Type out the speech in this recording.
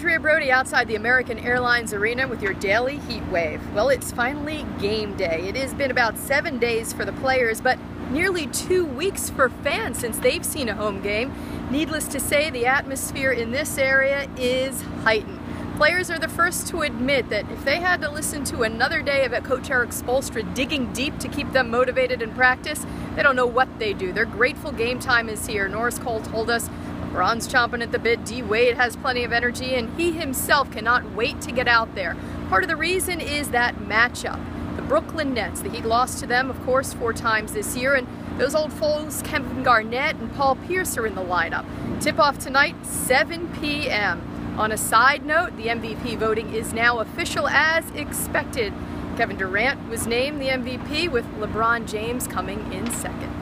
Andrea Brody outside the American Airlines Arena with your daily heat wave. Well, it's finally game day. It has been about seven days for the players, but nearly two weeks for fans since they've seen a home game. Needless to say, the atmosphere in this area is heightened. Players are the first to admit that if they had to listen to another day of Coach Erik Spoelstra digging deep to keep them motivated in practice, they don't know what they do. They're grateful game time is here. Norris Cole told us LeBron's chomping at the bit. D Wade has plenty of energy, and he himself cannot wait to get out there. Part of the reason is that matchup. The Brooklyn Nets, the Heat lost to them, of course, four times this year, and those old foes, Kevin Garnett and Paul Pierce, are in the lineup. Tip off tonight, 7 p.m. On a side note, the MVP voting is now official as expected. Kevin Durant was named the MVP with LeBron James coming in second.